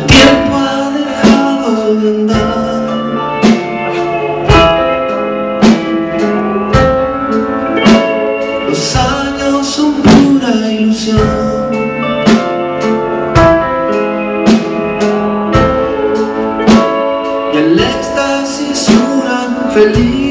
El tiempo ha dejado de andar. Los años son pura ilusión. Y el éxtasis una feliz.